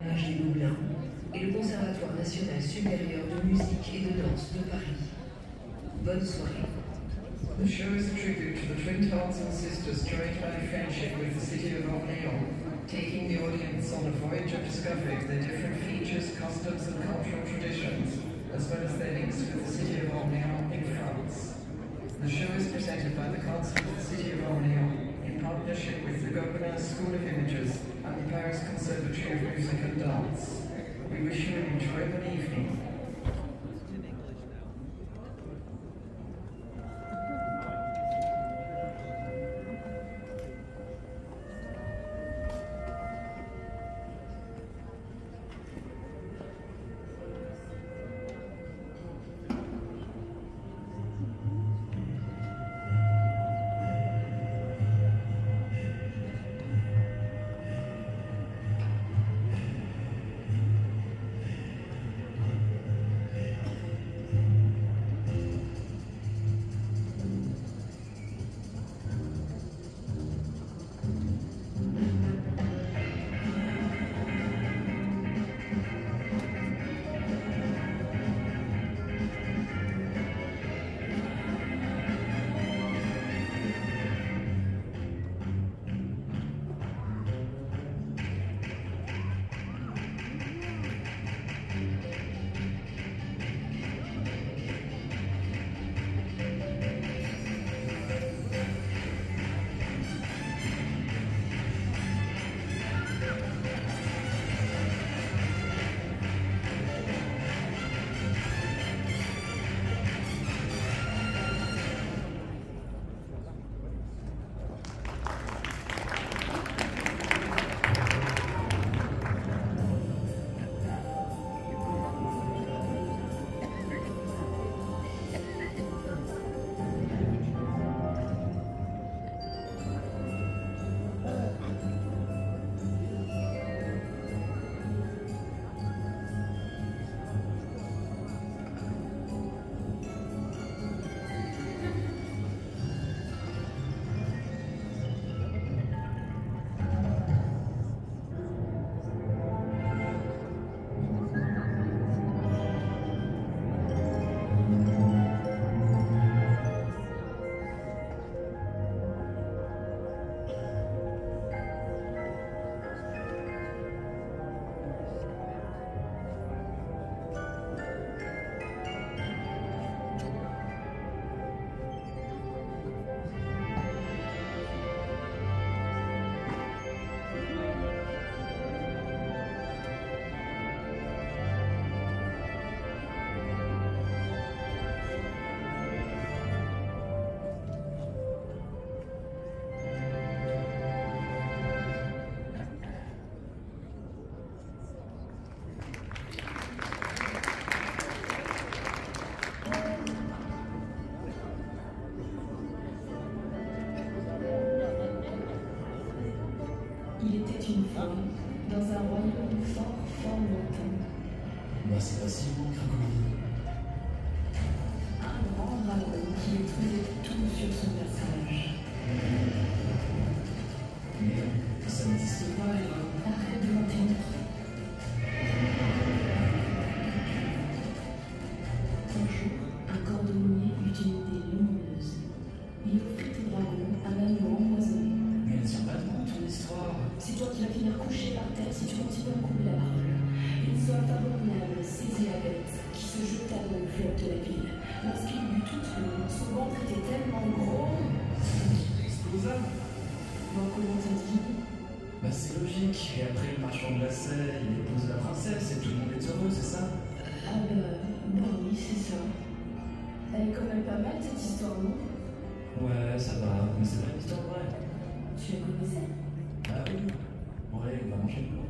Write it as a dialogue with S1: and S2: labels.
S1: des Gobelins et le Conservatoire national supérieur de musique et de danse de Paris. Bonne soirée.
S2: The show is a tribute to the twin Tarzan sisters joined by friendship with the city of Orléans, taking the audience on a voyage of discovery of their different features, customs and cultural traditions, as well as their links with the city of Orléans in France. The show is presented by the Council of the City of Orléans in partnership with the Gobelins School of Images and the Paris Conservatory of Music and Dance. We wish you
S3: ça
S4: Ah bah, bah oui, c'est ça. Elle est quand même pas mal cette histoire, non
S3: Ouais, ça va, mais c'est pas une histoire vraie.
S4: Tu la connaissais?
S3: Ah oui. Ouais, on va manger le